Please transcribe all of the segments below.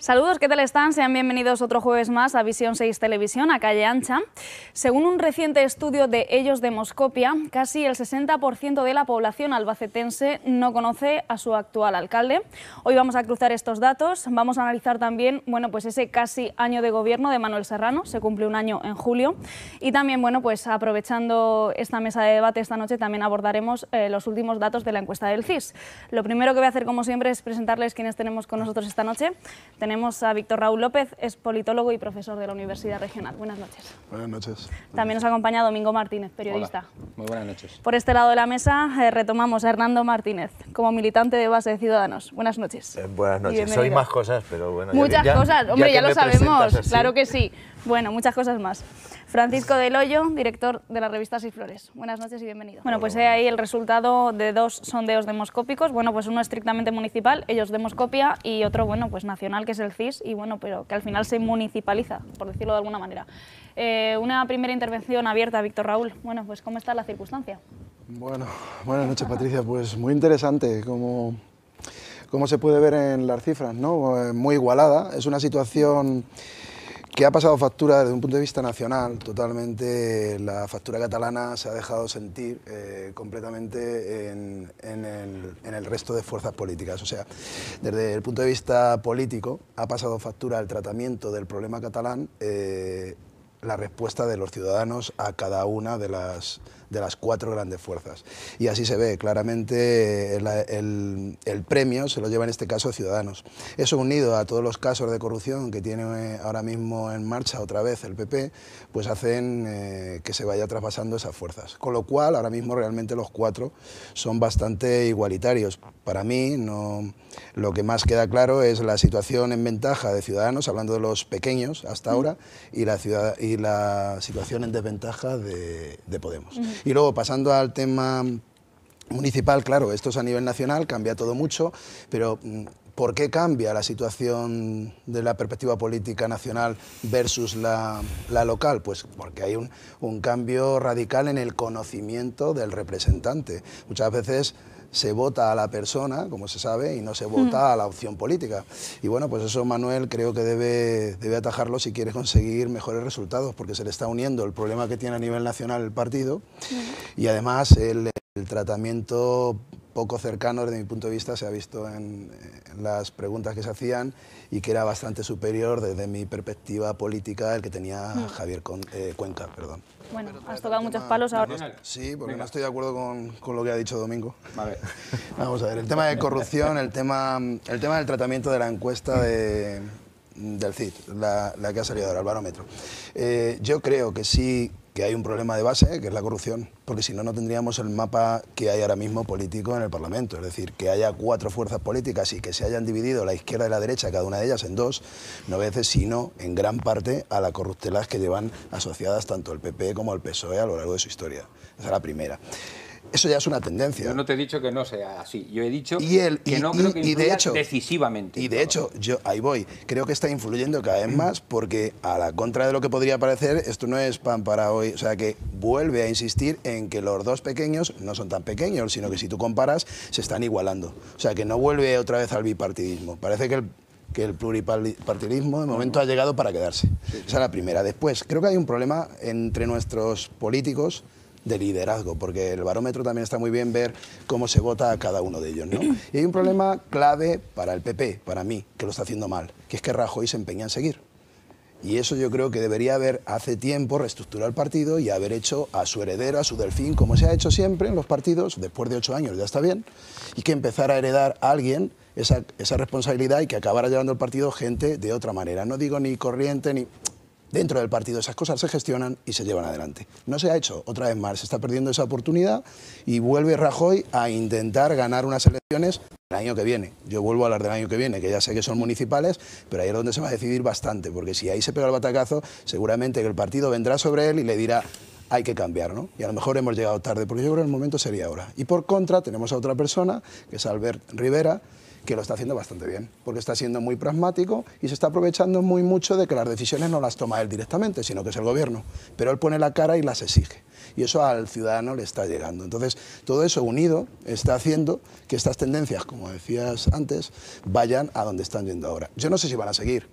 Saludos, ¿qué tal están? Sean bienvenidos otro jueves más a Visión 6 Televisión, a Calle Ancha. Según un reciente estudio de Ellos Demoscopia, casi el 60% de la población albacetense no conoce a su actual alcalde. Hoy vamos a cruzar estos datos, vamos a analizar también bueno, pues ese casi año de gobierno de Manuel Serrano, se cumple un año en julio, y también, bueno, pues aprovechando esta mesa de debate esta noche, también abordaremos eh, los últimos datos de la encuesta del CIS. Lo primero que voy a hacer, como siempre, es presentarles quiénes tenemos con nosotros esta noche. Tenemos a Víctor Raúl López, es politólogo y profesor de la Universidad Regional. Buenas noches. Buenas noches. También nos acompaña Domingo Martínez, periodista. Hola. Muy buenas noches. Por este lado de la mesa eh, retomamos a Hernando Martínez, como militante de base de Ciudadanos. Buenas noches. Eh, buenas noches. Soy más cosas, pero bueno. Muchas ya, cosas, hombre, ya, lo sabemos, así. claro que sí. Bueno, muchas cosas más. Francisco del Hoyo, director de la revista Seis Flores. Buenas noches y bienvenido. Bueno, pues he ahí el resultado de dos sondeos demoscópicos. Bueno, pues uno estrictamente municipal, ellos demoscopia, y otro, bueno, pues nacional, que es el CIS, y bueno, pero que al final se municipaliza, por decirlo de alguna manera. Eh, una primera intervención abierta, Víctor Raúl. Bueno, pues ¿cómo está la circunstancia? Bueno, buenas noches Patricia. Pues muy interesante como, como se puede ver en las cifras, ¿no? Eh, Muy igualada. Es una situación que ha pasado factura desde un punto de vista nacional. Totalmente la factura catalana se ha dejado sentir eh, completamente en, el resto de fuerzas políticas. O sea, desde el punto de vista político ha pasado factura el tratamiento del problema catalán. eh, la respuesta de los ciudadanos a cada una de las, de las cuatro grandes fuerzas. Y así se ve claramente el, el- el premio se lo lleva en este caso Ciudadanos. Eso unido a todos los casos de corrupción que tiene eh, ahora mismo en marcha otra vez el PP, pues hacen eh, que se vaya traspasando esas fuerzas. Con lo cual, ahora mismo realmente los cuatro son bastante igualitarios. Para mí, no, lo que más queda claro es la situación en ventaja de Ciudadanos, hablando de los pequeños hasta ahora, y la, ciudad, y la situación en desventaja de, de Podemos. Y luego, pasando al tema municipal, claro, esto es a nivel nacional, cambia todo mucho, pero mm, ¿por qué cambia la situación de la perspectiva política nacional versus la, la local? Pues porque hay un, un cambio radical en el conocimiento del representante. Muchas veces se vota a la persona, como se sabe, y no se vota a la opción política. Y bueno, pues eso Manuel creo que debe, debe atajarlo si quiere conseguir mejores resultados, porque se le está uniendo el problema que tiene a nivel nacional el partido. Y además el, el tratamiento poco cercano desde mi punto de vista se ha visto en, en las preguntas que se hacían y que era bastante superior desde mi perspectiva política el que tenía Javier Con- eh, Cuenca. Perdón. Bueno, has tocado muchos palos ahora. Sí, porque no estoy de acuerdo con, con lo que ha dicho Domingo. Ver. Vamos a ver, el tema de corrupción, el tema, el tema del tratamiento de la encuesta de, del CID, la, la que ha salido ahora, el barómetro. Eh, yo creo que sí que hay un problema de base, que es la corrupción, porque si no, no tendríamos el mapa que hay ahora mismo político en el Parlamento. Es decir, que haya cuatro fuerzas políticas y que se hayan dividido la izquierda y la derecha, cada una de ellas en dos, no obedece sino en gran parte a las corruptelas que llevan asociadas tanto el PP como el PSOE a lo largo de su historia. Esa es la primera. Eso ya es una tendencia. Yo no te he dicho que no sea así. Yo he dicho Y el- que y- no y- creo que de influya hecho- decisivamente. Y de hecho, yo ahí voy. Creo que está influyendo cada vez más porque a la contra de lo que podría parecer, esto no es pan para hoy. O sea que vuelve a insistir en que los dos pequeños no son tan pequeños, sino que si tú comparas, se están igualando. O sea que no vuelve otra vez al bipartidismo. Parece que el que el pluripartidismo de momento ha llegado para quedarse. Esa es la primera. Después, creo que hay un problema entre nuestros políticos de liderazgo, porque el barómetro también está muy bien ver cómo se vota a cada uno de ellos. ¿no? Y hay un problema clave para el PP, para mí, que lo está haciendo mal, que es que Rajoy se empeña en seguir. Y eso yo creo que debería haber hace tiempo reestructurado el partido y haber hecho a su heredero, a su delfín, como se ha hecho siempre en los partidos, después de ocho años ya está bien, y que empezara a heredar a alguien esa, esa responsabilidad y que acabara llevando el partido gente de otra manera. No digo ni corriente ni... Dentro del partido esas cosas se gestionan y se llevan adelante. No se ha hecho, otra vez más, se está perdiendo esa oportunidad y vuelve Rajoy a intentar ganar unas elecciones el año que viene. Yo vuelvo a hablar del año que viene, que ya sé que son municipales, pero ahí es donde se va a decidir bastante, porque si ahí se pega el batacazo, seguramente que el partido vendrá sobre él y le dirá, hay que cambiar, ¿no? Y a lo mejor hemos llegado tarde, porque yo creo que el momento sería ahora. Y por contra, tenemos a otra persona, que es Albert Rivera, que lo está haciendo bastante bien, porque está siendo muy pragmático y se está aprovechando muy mucho de que las decisiones no las toma él directamente, sino que es el gobierno. Pero él pone la cara y las exige. Y eso al ciudadano le está llegando. Entonces, todo eso unido está haciendo que estas tendencias, como decías antes, vayan a donde están yendo ahora. Yo no sé si van a seguir,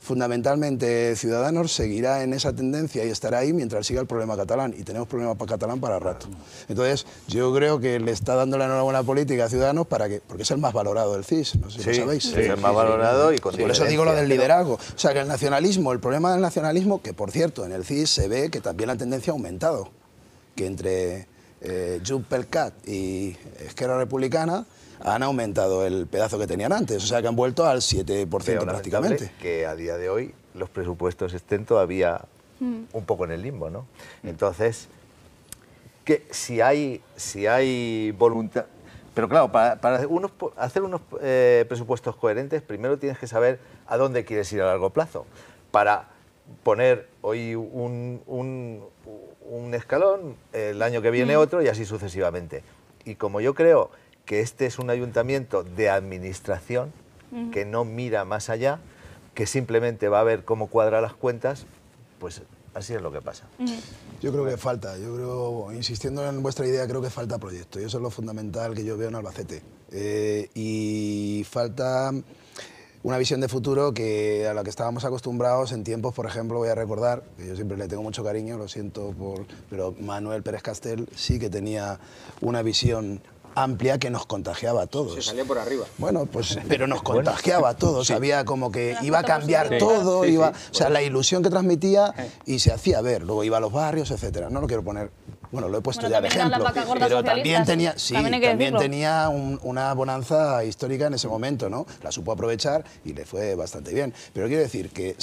fundamentalmente Ciudadanos seguirá en esa tendencia y estará ahí mientras siga el problema catalán y tenemos problema para catalán para rato. Entonces, yo creo que le está dando la enhorabuena política a Ciudadanos para que, porque es el más valorado del CIS, no sé si lo sabéis. Sí, es el más valorado y con Por eso digo lo del liderazgo. O sea, que el nacionalismo, el problema del nacionalismo, que por cierto, en el CIS se ve que también la tendencia ha aumentado, que entre eh, Cat y Esquerra Republicana han aumentado el pedazo que tenían antes, o sea que han vuelto al 7% prácticamente. Que a día de hoy los presupuestos estén todavía mm. un poco en el limbo, ¿no? Entonces, que si hay, si hay voluntad... Pero claro, para, unos, hacer unos eh, presupuestos coherentes, primero tienes que saber a dónde quieres ir a largo plazo. Para poner hoy un, un, un escalón, el año que viene mm. otro y así sucesivamente. Y como yo creo que este es un ayuntamiento de administración que no mira más allá, que simplemente va a ver cómo cuadra las cuentas, pues así es lo que pasa. Yo creo que falta, yo creo, insistiendo en vuestra idea, creo que falta proyecto y eso es lo fundamental que yo veo en Albacete. Eh, y falta una visión de futuro que a la que estábamos acostumbrados en tiempos, por ejemplo, voy a recordar, que yo siempre le tengo mucho cariño, lo siento, por, pero Manuel Pérez Castel sí que tenía una visión amplia que nos contagiaba a todos. Se salía por arriba. Bueno, pues, pero nos contagiaba a todos. Había como que iba a cambiar todo, iba, o sea, la ilusión que transmitía y se hacía ver. Luego iba a los barrios, etcétera. No lo quiero poner bueno, lo he puesto ya de ejemplo, pero también tenía, sí, también, tenía una bonanza histórica en ese momento, ¿no? La supo aprovechar y le fue bastante bien. Pero quiero decir que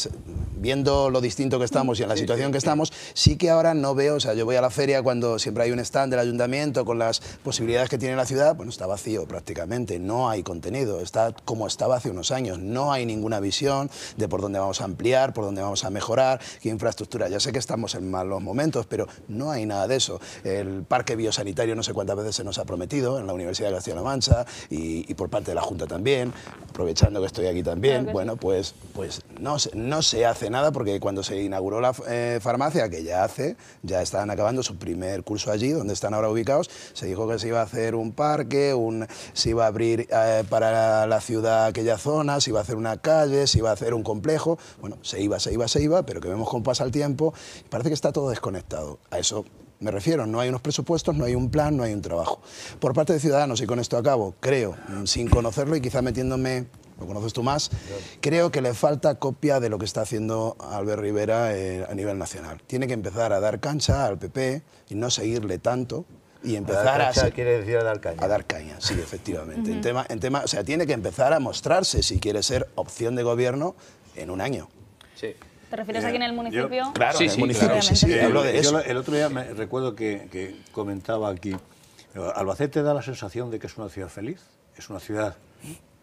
viendo lo distinto que estamos y en la situación que estamos, sí que ahora no veo, o sea, yo voy a la feria cuando siempre hay un stand del ayuntamiento con las posibilidades que tiene la ciudad, bueno, está vacío prácticamente, no hay contenido, está como estaba hace unos años, no hay ninguna visión de por dónde vamos a ampliar, por dónde vamos a mejorar, qué infraestructura. Ya sé que estamos en malos momentos, pero no hay nada de eso. El parque biosanitario no sé cuántas veces se nos ha prometido en la Universidad de Castilla-La Mancha y, por parte de la Junta también, aprovechando que estoy aquí también. bueno, pues, pues no, no se hace nada porque cuando se inauguró la eh, farmacia, que ya hace, ya estaban acabando su primer curso allí, donde están ahora ubicados, se dijo que se iba a hacer un parque, un, se iba a abrir eh, para la ciudad aquella zona, se iba a hacer una calle, se iba a hacer un complejo. Bueno, se iba, se iba, se iba, pero que vemos cómo pasa el tiempo y parece que está todo desconectado. A eso me refiero, no hay unos presupuestos, no hay un plan, no hay un trabajo. Por parte de Ciudadanos, y con esto acabo, creo, sin conocerlo y quizá metiéndome lo conoces tú más, creo que le falta copia de lo que está haciendo Albert Rivera eh, a nivel nacional. Tiene que empezar a dar cancha al PP y no seguirle tanto y empezar a, dar quiere decir a dar caña. A dar caña, sí, efectivamente. en, tema, en tema, o sea, tiene que empezar a mostrarse si quiere ser opción de gobierno en un año. Sí. ¿Te refieres aquí en el municipio? claro, sí, en el municipio, sí, sí, hablo de eso. el otro día me recuerdo que, que comentaba aquí, Albacete da la sensación de que es una ciudad feliz, es una ciudad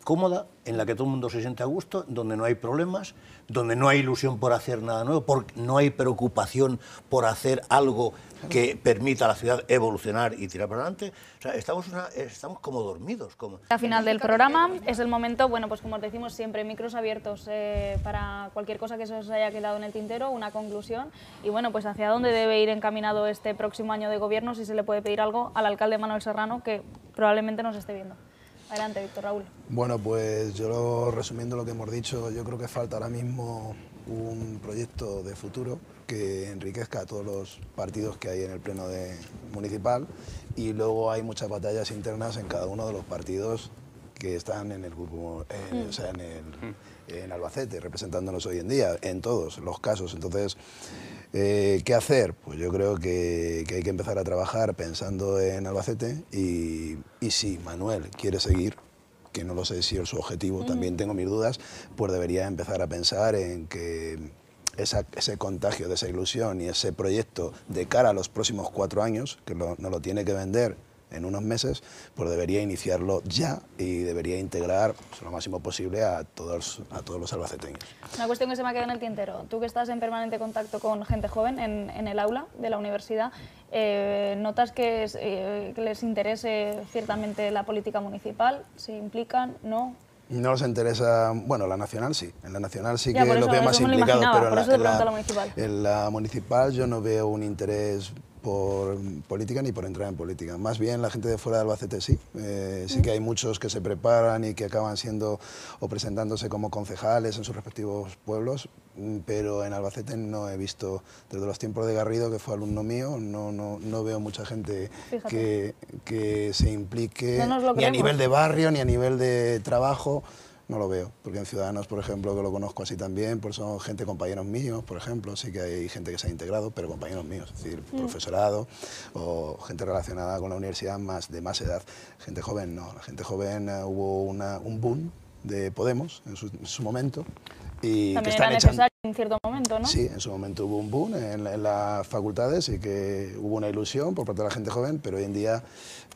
cómoda, en la que todo el mundo se siente a gusto, donde no hay problemas, donde no hay ilusión por hacer nada nuevo, porque no hay preocupación por hacer algo que permita a la ciudad evolucionar y tirar para adelante. O sea, estamos, estamos como dormidos. Como... Al final del programa es el momento, bueno, pues como decimos siempre, micros abiertos eh, para cualquier cosa que se os haya quedado en el tintero, una conclusión y bueno, pues hacia dónde debe ir encaminado este próximo año de gobierno, si se le puede pedir algo al alcalde Manuel Serrano, que probablemente nos esté viendo. Adelante, Víctor Raúl. Bueno, pues yo resumiendo lo que hemos dicho, yo creo que falta ahora mismo un proyecto de futuro que enriquezca a todos los partidos que hay en el pleno de municipal y luego hay muchas batallas internas en cada uno de los partidos que están en el grupo, o sea, en, el, en Albacete, representándonos hoy en día, en todos los casos. Entonces, eh, ¿Qué hacer? Pues yo creo que, hay que empezar a trabajar pensando en Albacete y, si Manuel quiere seguir, que no lo sé si es su objetivo, también tengo mis dudas, pues debería empezar a pensar en que ese contagio de esa ilusión y ese proyecto de cara a los próximos cuatro años, que no lo tiene que vender en unos meses, pues debería iniciarlo ya y debería integrar pues, lo máximo posible a todos, a todos los albaceteños. Una cuestión que se me ha quedado en el tintero. Tú que estás en permanente contacto con gente joven en, en el aula de la universidad, eh, ¿notas que, es, eh, que les interese ciertamente la política municipal? ¿Se implican? ¿No? No les interesa, bueno, la nacional sí, en la nacional sí Ya, que lo veo más implicado, pero en la, en la- en la municipal yo no veo un interés por política ni por entrar en política. Más bien la gente de fuera de Albacete sí. Eh, sí que hay muchos que se preparan y que acaban siendo o presentándose como concejales en sus respectivos pueblos, mm, pero en Albacete no he visto, desde los tiempos de Garrido, que fue alumno mío, no, no, no veo mucha gente que, que se implique No ni a nivel de barrio ni a nivel de trabajo. No lo veo, porque en Ciudadanos, por ejemplo, que lo conozco así también, pues son gente, compañeros míos, por ejemplo, sí que hay gente que se ha integrado, pero compañeros míos, es decir, profesorado o gente relacionada con la universidad más de más edad. Gente joven no, la gente joven eh, hubo una- un boom de Podemos en su, en su momento y que están echando... en cierto momento, ¿no? Sí, en su momento hubo un boom en, la- en las facultades y que hubo una ilusión por parte de la gente joven, pero hoy en día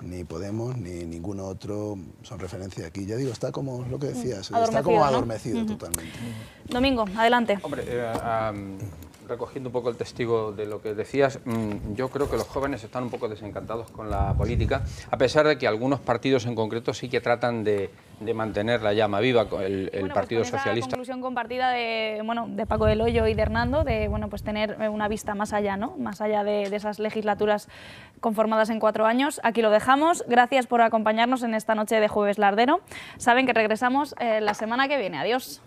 ni Podemos ni ningún otro son referencia aquí. Ya digo, está como lo que decías, está Adormecido, como ¿no? adormecido totalmente. Domingo, adelante. Hombre, eh, recogiendo un poco el testigo de lo que decías, mm, yo creo que los jóvenes están un poco desencantados con la política, a pesar de que algunos partidos en concreto sí que tratan de, de mantener la llama viva, el, el Bueno, pues Partido con esa Socialista. conclusión compartida de, bueno, de Paco del Hoyo y de Hernando, de bueno, pues tener eh, una vista más allá, ¿no? más allá de, de esas legislaturas conformadas en cuatro años. Aquí lo dejamos. Gracias por acompañarnos en esta noche de Jueves Lardero. Saben que regresamos eh, la semana que viene. Adiós.